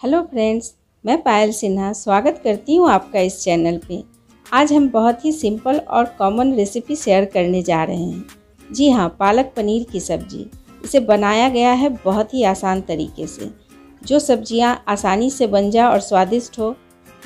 Hello friends, मैं पायल सिन्हा स्वागत करती हूँ आपका इस चैनल पे। आज हम बहुत ही सिंपल और कॉमन रेसिपी शेयर करने जा रहे हैं। जी हाँ पालक पनीर की सब्ज़ी। इसे बनाया गया है बहुत ही आसान तरीके से। जो सब्ज़ियाँ आसानी से बन जा और स्वादिष्ट हो,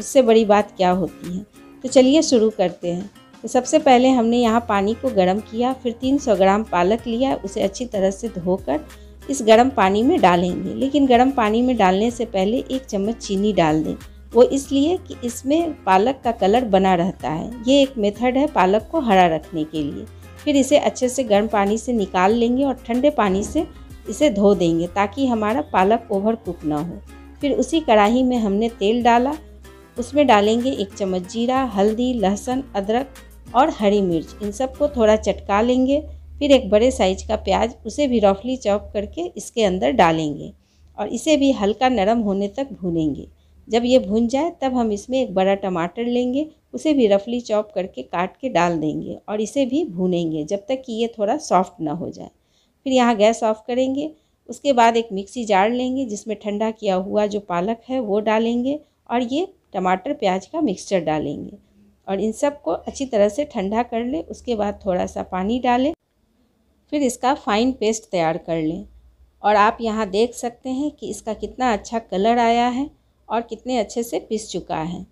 उससे बड़ी बात क्या होती है? तो चलिए शुरू करते हैं। तो सबसे पहले हमने यहाँ पानी को गर्म किया, फिर 300 ग्राम पालक लिया, उसे अच्छी तरह से धोकर इस गर्म पानी में डालेंगे। लेकिन गर्म पानी में डालने से पहले एक चम्मच चीनी डाल दें। वो इसलिए कि इसमें पालक का कलर बना रहता है। ये एक मेथड है पालक को हरा रखने के लिए। फिर इसे अच्छे से गर्म पानी से निकाल लेंगे और ठंडे पानी से इसे धो देंगे ताकि हमारा पालक ओवर कुक ना हो। फिर उसी कढ़ाई में हमने तेल डाला। उसमें डालेंगे एक चम्मच जीरा, हल्दी, लहसुन, अदरक और हरी मिर्च। इन सबको थोड़ा चटका लेंगे। फिर एक बड़े साइज़ का प्याज उसे भी रफली चॉप करके इसके अंदर डालेंगे और इसे भी हल्का नरम होने तक भूनेंगे। जब ये भून जाए, तब हम इसमें एक बड़ा टमाटर लेंगे, उसे भी रफली चॉप करके काट के डाल देंगे और इसे भी भूनेंगे जब तक कि ये थोड़ा सॉफ्ट ना हो जाए। फिर यहाँ गैस ऑफ़ करेंगे, उसके बाद एक मिक्सी जार लेंगे जिसमें ठंडा किया हुआ जो पालक है वो डालेंगे और ये टमाटर प्याज का मिक्सचर डालेंगे। और इन सबको अच्छी तरह से ठंडा कर ले, उसके बाद थोड़ा सा पानी डालें। फिर इसका फ़ाइन पेस्ट तैयार कर लें। और आप यहाँ देख सकते हैं कि इसका कितना अच्छा कलर आया है और कितने अच्छे से पिस चुका है।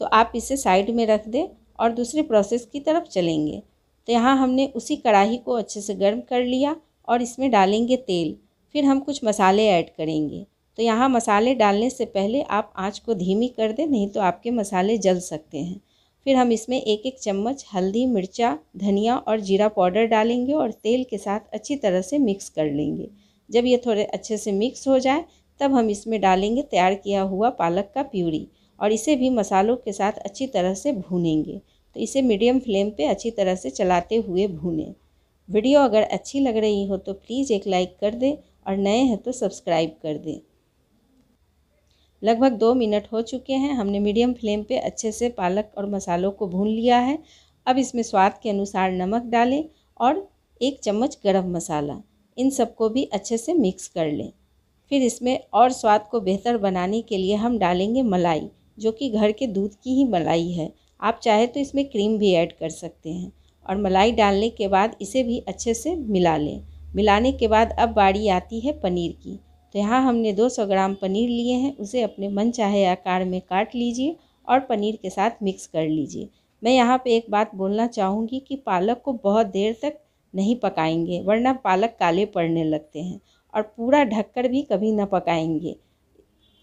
तो आप इसे साइड में रख दें और दूसरे प्रोसेस की तरफ़ चलेंगे। तो यहाँ हमने उसी कढ़ाई को अच्छे से गर्म कर लिया और इसमें डालेंगे तेल। फिर हम कुछ मसाले ऐड करेंगे। तो यहाँ मसाले डालने से पहले आप आँच को धीमी कर दें, नहीं तो आपके मसाले जल सकते हैं। फिर हम इसमें एक एक चम्मच हल्दी, मिर्चा, धनिया और जीरा पाउडर डालेंगे और तेल के साथ अच्छी तरह से मिक्स कर लेंगे। जब ये थोड़े अच्छे से मिक्स हो जाए, तब हम इसमें डालेंगे तैयार किया हुआ पालक का प्यूरी और इसे भी मसालों के साथ अच्छी तरह से भूनेंगे। तो इसे मीडियम फ्लेम पे अच्छी तरह से चलाते हुए भूनें। वीडियो अगर अच्छी लग रही हो तो प्लीज़ एक लाइक कर दें और नए हैं तो सब्सक्राइब कर दें। लगभग दो मिनट हो चुके हैं। हमने मीडियम फ्लेम पे अच्छे से पालक और मसालों को भून लिया है। अब इसमें स्वाद के अनुसार नमक डालें और एक चम्मच गरम मसाला। इन सबको भी अच्छे से मिक्स कर लें। फिर इसमें और स्वाद को बेहतर बनाने के लिए हम डालेंगे मलाई, जो कि घर के दूध की ही मलाई है। आप चाहे तो इसमें क्रीम भी ऐड कर सकते हैं। और मलाई डालने के बाद इसे भी अच्छे से मिला लें। मिलाने के बाद अब बारी आती है पनीर की। तो यहाँ हमने 200 ग्राम पनीर लिए हैं, उसे अपने मन चाहे आकार में काट लीजिए और पनीर के साथ मिक्स कर लीजिए। मैं यहाँ पे एक बात बोलना चाहूँगी कि पालक को बहुत देर तक नहीं पकाएँगे, वरना पालक काले पड़ने लगते हैं और पूरा ढककर भी कभी ना पकाएँगे।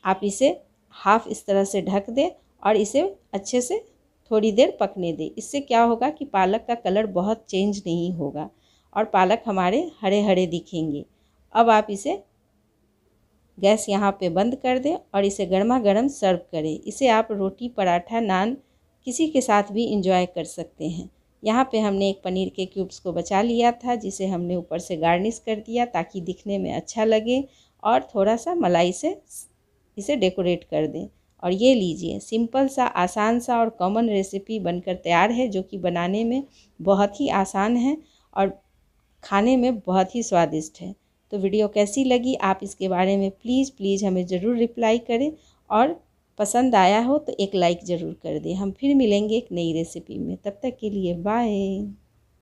आप इसे हाफ़ इस तरह से ढक दें और इसे अच्छे से थोड़ी देर पकने दें। इससे क्या होगा कि पालक का कलर बहुत चेंज नहीं होगा और पालक हमारे हरे हरे दिखेंगे। अब आप इसे गैस यहाँ पे बंद कर दें और इसे गर्मा गर्म सर्व करें। इसे आप रोटी, पराठा, नान किसी के साथ भी इंजॉय कर सकते हैं। यहाँ पे हमने एक पनीर के क्यूब्स को बचा लिया था, जिसे हमने ऊपर से गार्निश कर दिया ताकि दिखने में अच्छा लगे और थोड़ा सा मलाई से इसे डेकोरेट कर दें। और ये लीजिए सिंपल सा, आसान सा और कॉमन रेसिपी बनकर तैयार है, जो कि बनाने में बहुत ही आसान है और खाने में बहुत ही स्वादिष्ट है। तो वीडियो कैसी लगी आप इसके बारे में प्लीज़ प्लीज़ हमें ज़रूर रिप्लाई करें और पसंद आया हो तो एक लाइक ज़रूर कर दें। हम फिर मिलेंगे एक नई रेसिपी में। तब तक के लिए बाय।